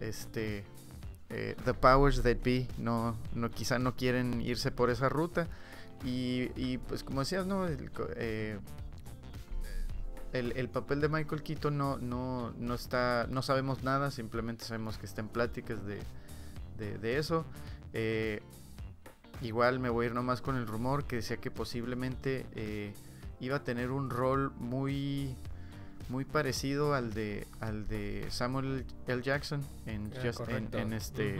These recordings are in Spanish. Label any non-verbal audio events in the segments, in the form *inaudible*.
este, eh, The Powers That Be, no, no, quizá no quieren irse por esa ruta. Y, pues como decías, ¿no? Eh, el, el, papel de Michael Keaton no, no, no, está, no sabemos nada, simplemente sabemos que está en pláticas de, de, eso. Eh, igual me voy a ir nomás con el rumor que decía que posiblemente iba a tener un rol muy muy parecido al de al de Samuel L. Jackson en, ah, en, este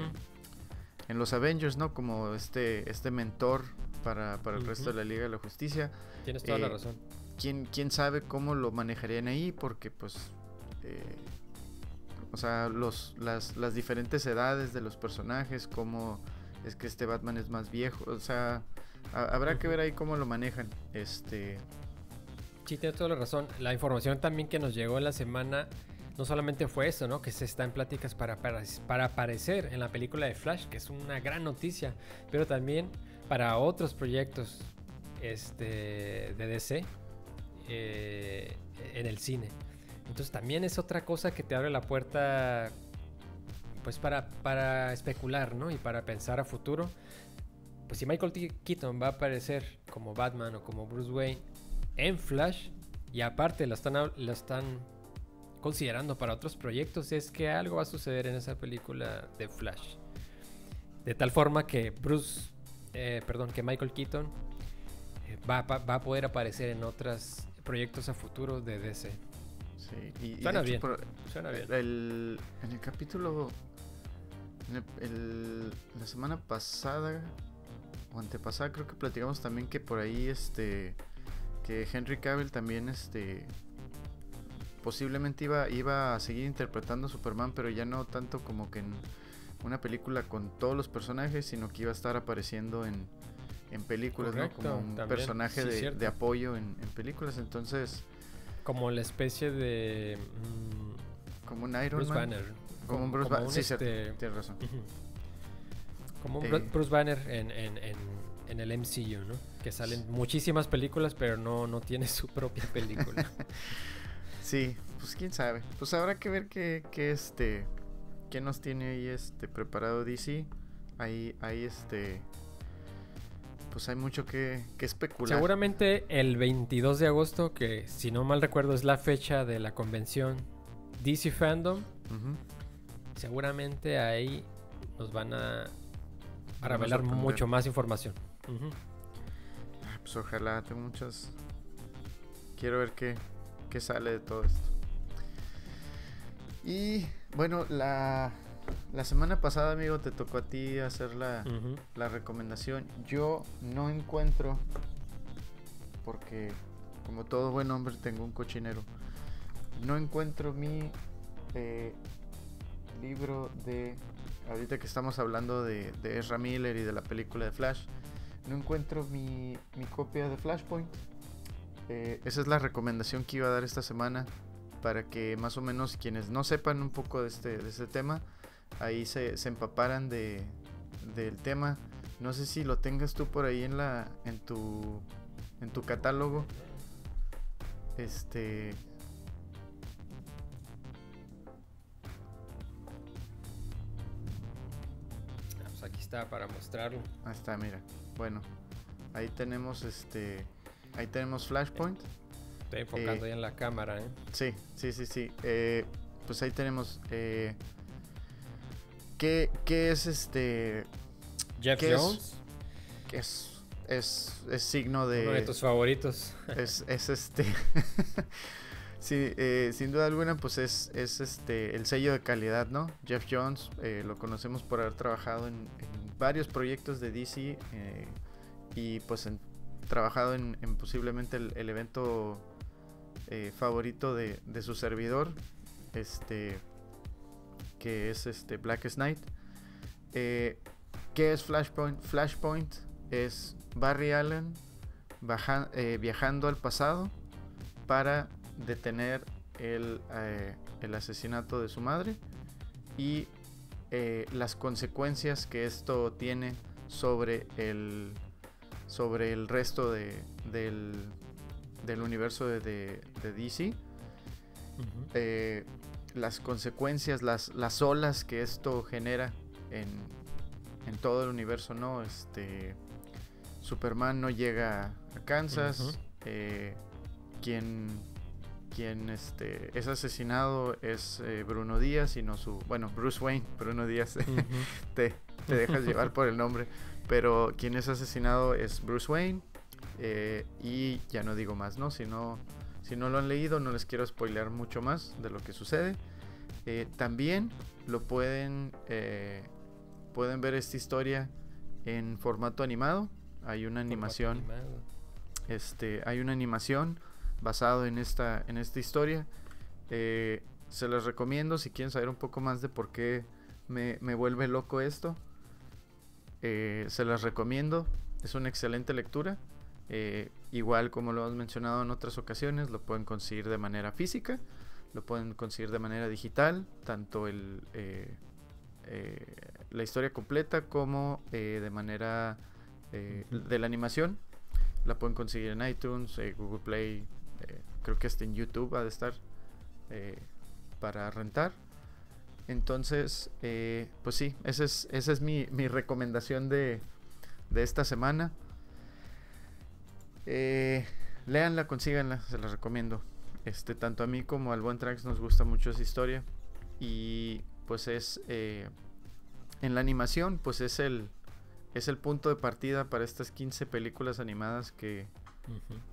en los Avengers, ¿no? Como este este mentor para, el resto de la Liga de la Justicia. Tienes toda la eh, razón. ¿quién, ¿Quién sabe cómo lo manejarían ahí? Porque pues eh, o sea, los, las, las diferentes edades de los personajes, cómo es que este Batman es más viejo, o sea, habrá que ver ahí cómo lo manejan. Este, Sí, tienes toda la razón. La información también que nos llegó en la semana no solamente fue eso, ¿no? Que se está en pláticas para, para, aparecer en la película de Flash, que es una gran noticia, pero también para otros proyectos este, de DC eh, en el cine. Entonces también es otra cosa que te abre la puerta pues para, para especular, ¿no? Y para pensar a futuro. Pues si Michael Keaton va a aparecer como Batman o como Bruce Wayne en Flash y aparte lo están, lo están considerando para otros proyectos, es que algo va a suceder en esa película de Flash. De tal forma que Bruce, eh, perdón, que Michael Keaton eh, va, a poder aparecer en otros proyectos a futuro de DC. Sí, y, suena, bien, suena bien. El, en el capítulo, la semana pasada o antepasada creo que platicamos también que por ahí este que Henry Cavill también este posiblemente iba, iba a seguir interpretando a Superman, pero ya no tanto como que en una película con todos los personajes, sino que iba a estar apareciendo en, en películas, ¿no? Como un personaje de, apoyo en, películas, entonces... Como la especie de... Mm, como un Iron Bruce Banner. Como, un Bruce Banner, sí, este, tienes razón. Como un eh, Bruce Banner en, en, en el MCU, ¿no? Que salen muchísimas películas, pero no, no tiene su propia película. *laughs* sí, pues quién sabe. Pues habrá que ver qué, qué este qué nos tiene ahí este preparado DC. Ahí, ahí este pues hay mucho que, que, especular. Seguramente el 22 de agosto, que si no mal recuerdo es la fecha de la convención DC Fandom, seguramente ahí nos van a, a revelar mucho más información. Ah, pues ojalá, tengo muchas. Quiero ver qué, qué sale de todo esto. Y bueno, la, la semana pasada, amigo, te tocó a ti hacer la, la recomendación. Yo no encuentro, porque como todo buen hombre tengo un cochinero, no encuentro mi eh, libro de, ahorita que estamos hablando de, de Ezra Miller y de la película de Flash, no encuentro mi, copia de Flashpoint. Eh, esa es la recomendación que iba a dar esta semana para que más o menos quienes no sepan un poco de este, de este tema, ahí se, empaparan de, del tema. No sé si lo tengas tú por ahí en la en tu en tu catálogo. Este ah, pues aquí está para mostrarlo. Ahí está, mira. Bueno, ahí tenemos este. Ahí tenemos Flashpoint. Estoy enfocando eh, ahí en la cámara, ¿eh? Sí, sí, sí, sí. Eh, pues ahí tenemos. Eh, ¿qué, ¿Qué es este. Jeff Jones? ¿Qué es? Es, es signo de. Uno de tus favoritos. Es, es este. *laughs* sí, eh, sin duda alguna, pues es, es este el sello de calidad, ¿no? Jeff Jones, lo conocemos por haber trabajado en varios proyectos de DC eh, y pues trabajado en, posiblemente el, evento eh, favorito de, su servidor, este que es este Blackest Night. Eh, ¿Qué es Flashpoint? Flashpoint es Barry Allen viajando al pasado para detener el, el asesinato de su madre y eh, las consecuencias que esto tiene sobre el, sobre el resto de, del, del, universo de, de, DC. Eh, las consecuencias, las, las olas que esto genera en, en todo el universo, ¿no? Este, Superman no llega a Kansas, eh, quien, quien este, es asesinado es eh, Bruno Díaz y no su, bueno, Bruce Wayne, *laughs* Bruno Díaz, te, te dejas *laughs* llevar por el nombre, pero quien es asesinado es Bruce Wayne eh, y ya no digo más, ¿no? Si no, si no lo han leído, no les quiero spoilear mucho más de lo que sucede. también lo pueden pueden ver esta historia en formato animado. Hay una animación. Este, hay una animación basado en esta, en esta historia. Eh, se les recomiendo si quieren saber un poco más de por qué me, vuelve loco esto. Eh, se las recomiendo. Es una excelente lectura. Eh, igual como lo hemos mencionado en otras ocasiones, lo pueden conseguir de manera física, lo pueden conseguir de manera digital, tanto el, la historia completa como de manera de la animación. La pueden conseguir en iTunes, Google Play, creo que hasta en YouTube ha de estar para rentar. Entonces, pues sí, esa es, es mi, mi recomendación de, de, esta semana. leanla, consíganla, se la recomiendo. Este, tanto a mí como al buen Trax nos gusta mucho esa historia. Y pues es eh, en la animación pues es el es el punto de partida para estas 15 películas animadas que,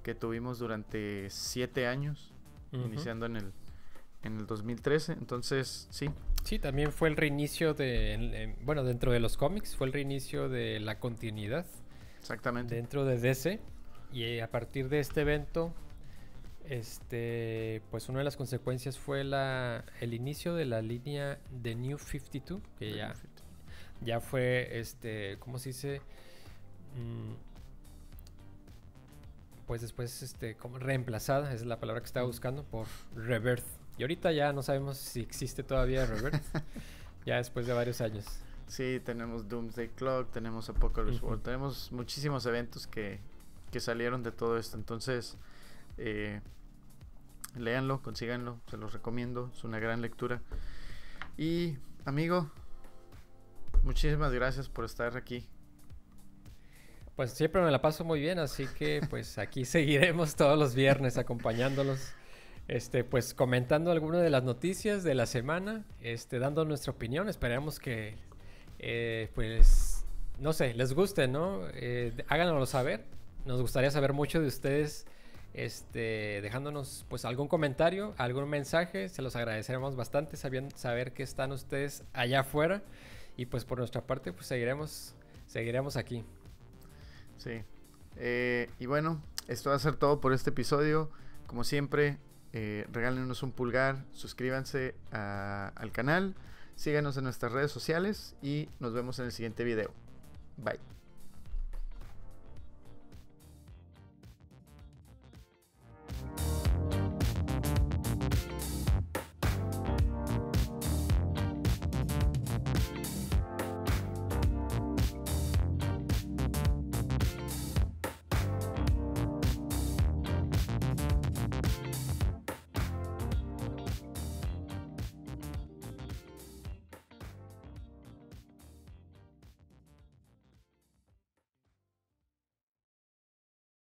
que tuvimos durante 7 años iniciando en el en el 2013 entonces sí. Sí también fue el reinicio de bueno dentro de los cómics fue el reinicio de la continuidad exactamente. dentro de DC y a partir de este evento este, pues una de las consecuencias fue la, el inicio de la línea de New 52, que ya, ya fue, este, ¿cómo se dice? Mm, pues después, este, como reemplazada, es la palabra que estaba buscando, por Rebirth. Y ahorita ya no sabemos si existe todavía Rebirth, *laughs* ya después de varios años. Sí, tenemos Doomsday Clock, tenemos Apocalypse World, tenemos muchísimos eventos que, que salieron de todo esto. Entonces, eh, léanlo, consíganlo, se los recomiendo, es una gran lectura. Y amigo, muchísimas gracias por estar aquí. Pues siempre me la paso muy bien, así que pues aquí *laughs* seguiremos todos los viernes acompañándolos. Este, pues comentando algunas de las noticias de la semana, este, dando nuestra opinión. Esperemos que, eh, pues, no sé, les guste, ¿no? Eh, háganoslo saber. Nos gustaría saber mucho de ustedes este, dejándonos pues algún comentario, algún mensaje, se los agradeceremos bastante sabiendo, saber que están ustedes allá afuera y pues por nuestra parte pues seguiremos, seguiremos aquí. Sí, eh, y bueno, esto va a ser todo por este episodio, como siempre, eh, regálenos un pulgar, suscríbanse al canal, síganos en nuestras redes sociales y nos vemos en el siguiente video. Bye.